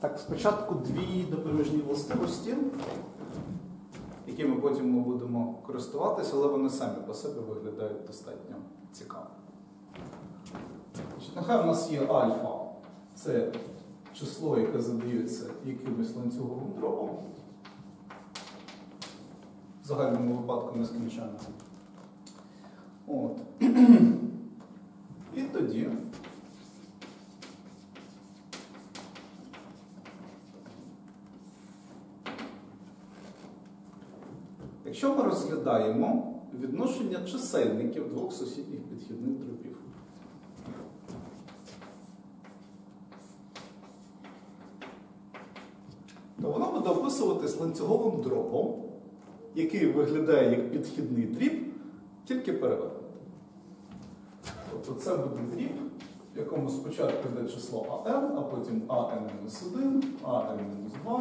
Так, спочатку дві допоміжні властивості, якими потім ми будемо користуватися, але вони самі по собі виглядають достатньо цікаво. Нехай у нас є альфа. Це число, яке задається якимось ланцюговим дробом. В загальному випадку нескінченно. От. І тоді. Якщо ми розглядаємо відношення чисельників двох сусідніх підхідних дробів. то воно буде описуватись ланцюговим дробом, який виглядає як підхідний дріб, тільки перевернутий. Тобто це буде дріб, в якому спочатку йде число АН, а потім АН-1, АН-2,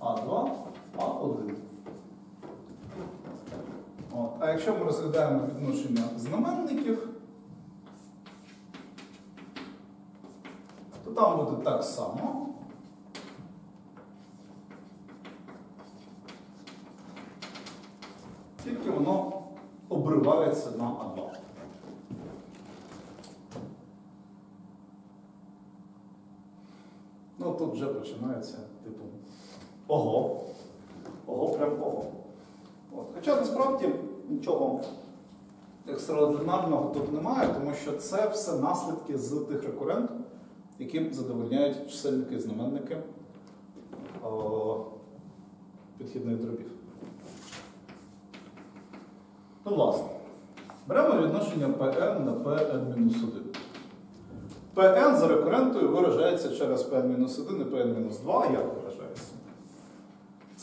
А2, А1. От. А якщо ми розглядаємо відношення знаменників, то там буде так само. Тільки воно обривається на А2. Ну тут вже починається, типу, ого. Ого, прям ого. От. Хоча насправді нічого екстраординарного тут немає, тому що це все наслідки з тих рекурентів, яким задовольняють чисельники і знаменники о, підхідних дробів. Ну, власне, беремо відношення Pn на Pn-1. Pn за рекурентою виражається через Pn-1 і Pn-2. Як?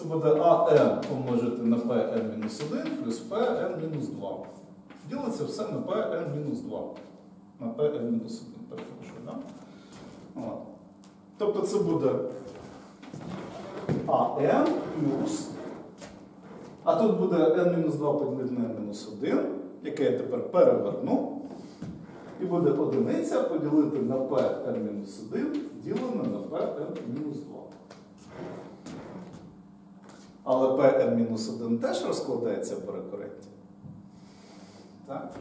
Це буде AN помножити на Pn-1 плюс Pn-2. Ділиться все на Pn-2. На Pn-1, перепрошую, да? Тобто це буде AN плюс. А тут буде n-2 поділити на n-1, яке я тепер переверну. І буде одиниця поділити на Pn-1 ділене на Pn-2. Але Pn-1 теж розкладається по рекуренті. Так?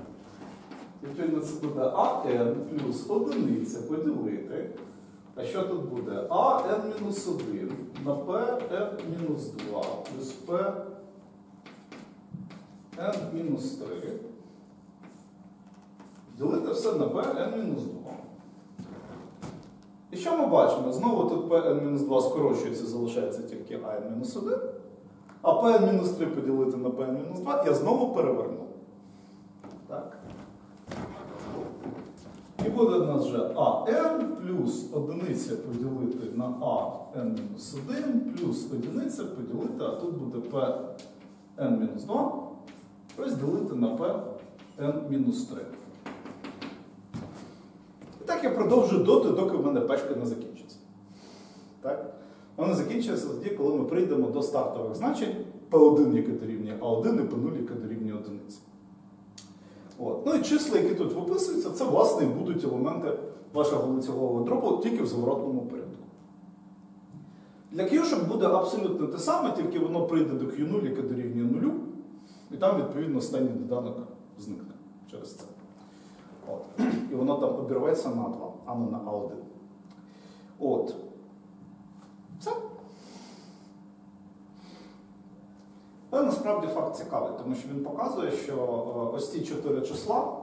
Відповідно, це буде AN плюс одиниця поділити. А що тут буде? AN-1 на Pn-2 плюс P n-3. Ділити все на Pn-2. І що ми бачимо? Знову тут Pn-2 скорочується, залишається тільки AN-1. А Pn-3 поділити на Pn-2 я знову переверну. Так. І буде у нас вже AN плюс одиниця поділити на AN-1 плюс одиниця поділити, а тут буде Pn-2 розділити на Pn-3. І так я продовжую доти, доки в мене пешка не закінчиться. Так? Вона закінчиться тоді, коли ми прийдемо до стартових значень P1, яке дорівнює А1 і P0, яке дорівнює 1. От. Ну і числа, які тут виписуються, це власне будуть елементи вашого лицевого дробу тільки в зворотному порядку. Для к'юшок буде абсолютно те саме, тільки воно прийде до Q0, яке дорівнює 0. І там, відповідно, останній доданок зникне через це. От. І воно там обірветься на 2, а не на А1. От. Все. Але насправді факт цікавий, тому що він показує, що ось ці чотири числа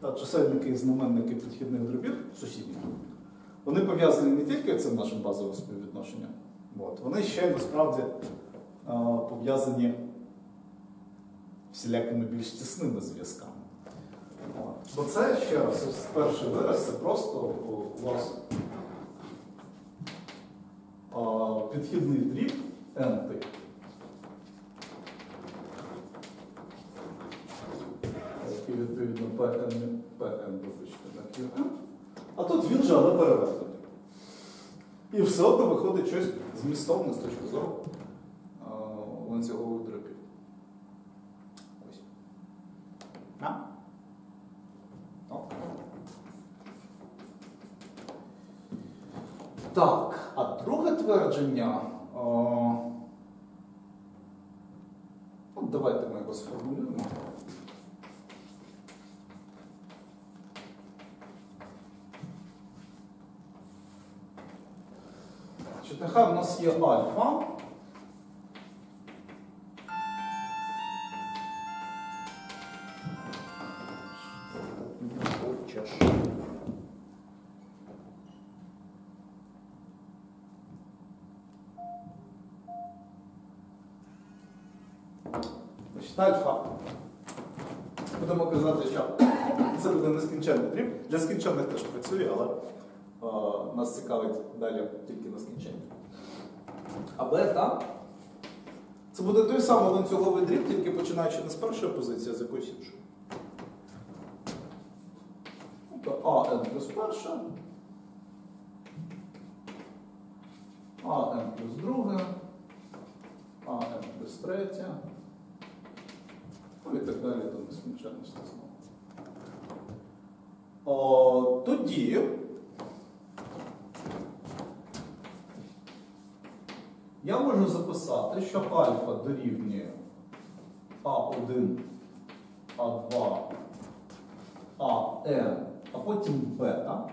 та чисельники і знаменники підхідних дробів сусідні, вони пов'язані не тільки цим нашим базовим співвідношенням, от, вони ще насправді пов'язані всілякими більш тісними зв'язками. Бо це ще раз, перший вираз, це просто у вас підхідний дріб n-тип. Який відповідно PN, PN вибачте, на QN. А тут він же, але перевернутий. І все одно виходить щось змістовне з точки зору ланцюгових дробів. Ось. На? О. Так, а друге твердження. О, от давайте ми його сформулюємо. Значить, нехай в нас є альфа. Хочеш. Альфа. Будемо казати, що це буде нескінченний дріб. Для скінченних теж працює, але е, нас цікавить далі тільки нескінченні. А бета це буде той самий ланцюговий дріб, тільки починаючи не з першої позиції, а з якоїсь іншої. Тобто АН плюс перша, АН плюс друга, АН плюс третя. І так далі до нескінченності знову. Тоді я можу записати, що альфа дорівнює А1, А2, АН, а потім бета.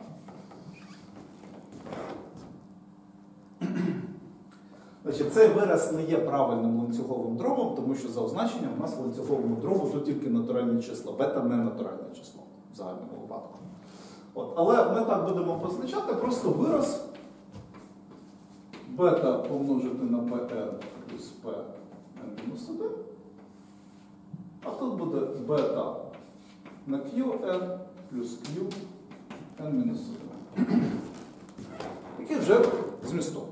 Значить, цей вираз не є правильним ланцюговим дробом, тому що за означенням у нас в ланцюговому дробу тут тільки натуральні числа. Бета не натуральне число в загальному випадку. От, але ми так будемо позначати просто вираз бета помножити на Pn плюс P мінус 1. А тут буде бета на Qn плюс Q n мінус 1. Який вже змістовний.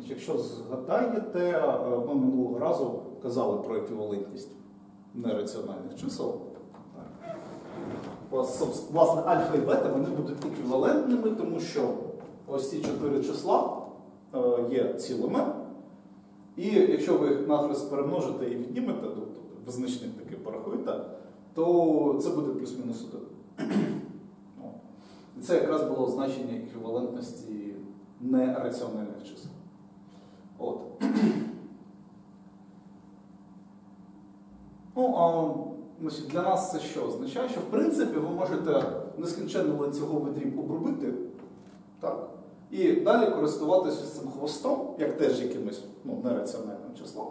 Якщо згадаєте, е, ми минулого разу казали про еквівалентність нераціональних чисел. Власне, альфа і бета вони будуть еквівалентними, тому що ось ці чотири числа е, є цілими. І якщо ви їх нахрест перемножите і віднімете, тобто визначник такий порахуєте, то це буде плюс-мінус один. О. І це якраз було значення еквівалентності нераціональних чисел. От. Ну, а значить, для нас це що означає? Що в принципі ви можете нескінченний ланцюговий дріб обробити, так? і далі користуватися цим хвостом, як теж якимось ну, нераціональним числом.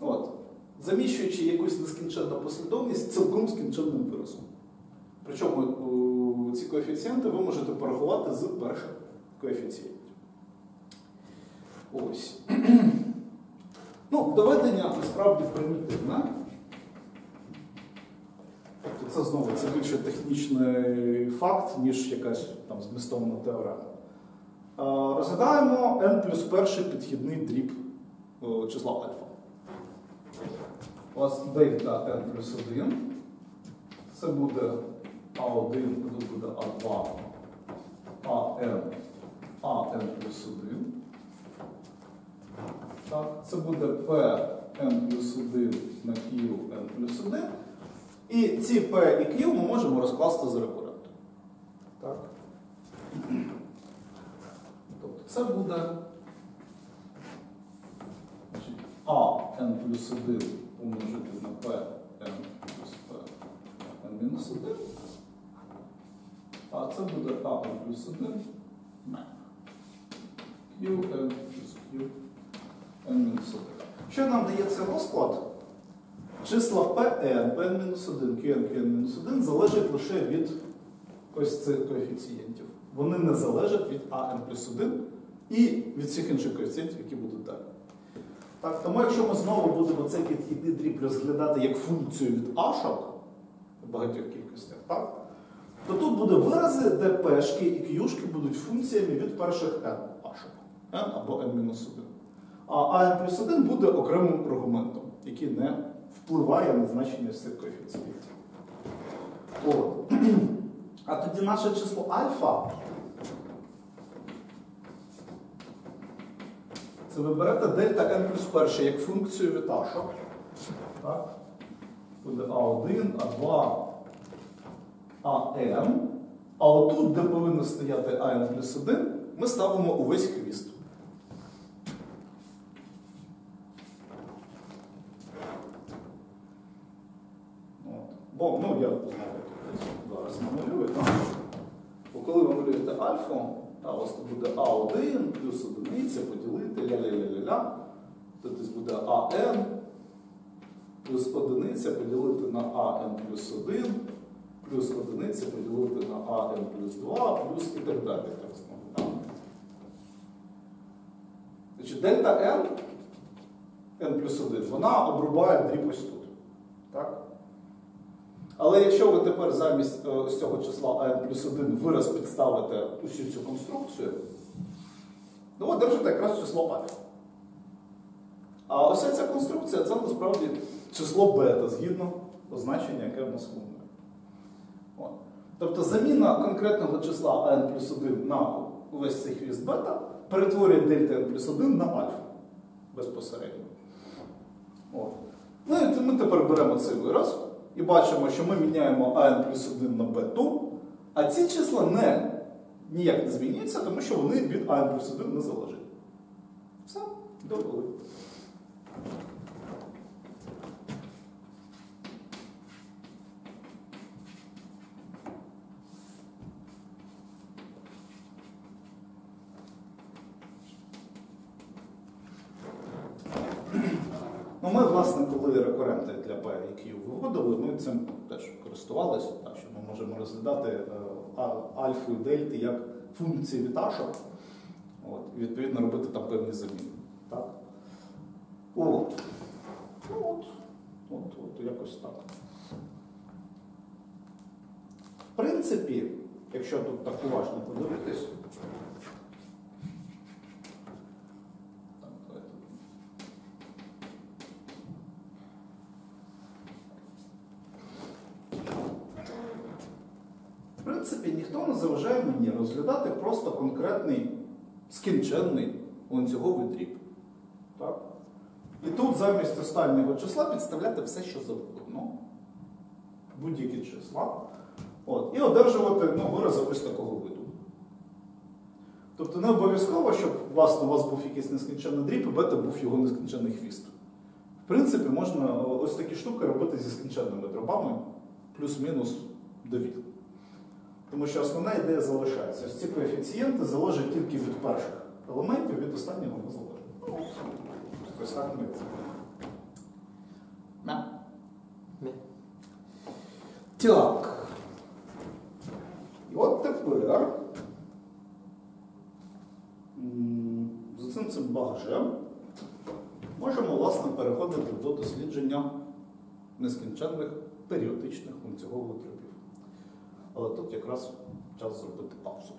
От. Заміщуючи якусь нескінченну послідовність цілком скінченним виразом. Причому ці коефіцієнти ви можете порахувати з перших коефіцієнтів. Ось. ну, доведення насправді примітивне. Тобто це знову це більше технічний факт, ніж якась там змістовна теорема. Розглядаємо n плюс перший підхідний дріб е, числа альфа. У вас дельта n плюс 1. Це буде А1, тут буде А2, АН, АН плюс 1. Так, це буде Pn плюс 1 на Qn плюс 1. І ці P і Q ми можемо розкласти за рекурентом. Так. Тобто це буде А n плюс 1 помножити на P n плюс P n мінус 1. А це буде А n плюс 1 на Q n плюс Q n мінус 1. Що нам дає цей розклад? Числа Pn, Pn-1, Qn, Qn-1 залежать лише від ось цих коефіцієнтів. Вони не залежать від An плюс 1 і від всіх інших коефіцієнтів, які будуть далі. Так, тому якщо ми знову будемо цей підхідний дріб розглядати як функцію від ашок в багатьох кількостях, так, то тут буде вирази, де пешки і к'юшки будуть функціями від перших n ашок. n або n-1. А an плюс 1 буде окремим аргументом, який не впливає на значення цих коефіцієнтів. А тоді наше число альфа. Це ви берете дельта n плюс 1 як функцію від. Так? Буде А1, А2, АН, А отут, де повинно стояти n плюс 1, ми ставимо увесь хвіст. От. Бо, ну, я знову зараз намалюю. Так? Бо коли ви малюєте альфу, та, у вас тут буде А1 плюс одиниця поділити ля-ля-ля-ля-ля. Десь буде АН плюс одиниця поділити на АН плюс 1, плюс одиниця поділити на АН плюс 2, плюс і так далі. Значить, дельта N, N плюс 1, вона обрубає дріб ось тут. Так? Але якщо ви тепер замість е, ось цього числа n плюс 1 вираз підставите усю цю конструкцію, то ви держите якраз число альфа. А ось ця конструкція це насправді число бета згідно означення, яке в нас. От. Тобто заміна конкретного числа n плюс 1 на увесь цей хвіст бета перетворює дельта n плюс 1 на альфа безпосередньо. Ну і ми тепер беремо цей вираз і бачимо, що ми міняємо an плюс 1 на бету, а ці числа не, ніяк не змінюються, тому що вони від an плюс 1 не залежать. Все, довели. Ну, ми, власне, коли рекуренти для P і Q виводили, ми цим теж користувалися, так що ми можемо розглядати е, альфу і дельти як функції від ашок, і відповідно робити там певні заміни. Так? От. Ну, от. От, от, якось так. В принципі, якщо тут так уважно подивитись. Так, давайте. В принципі, ніхто не заважає мені розглядати просто конкретний скінченний ланцюговий дріб. Так? І тут замість останнього числа підставляти все, що завгодно. Будь-які числа. От. І одержувати ну, вирази ось такого виду. Тобто не обов'язково, щоб власне, у вас був якийсь нескінченний дріб, і бета був його нескінченний хвіст. В принципі, можна ось такі штуки робити зі скінченними дробами, плюс-мінус довід. Тому що основна ідея залишається. Ось ці коефіцієнти залежать тільки від перших елементів, від останнього не залежать. Ну. Ось так ми. Так. І от тепер за цим цим багажем можемо власне переходити до дослідження нескінченних періодичних ланцюгових дробів але тут якраз час зробити паузу.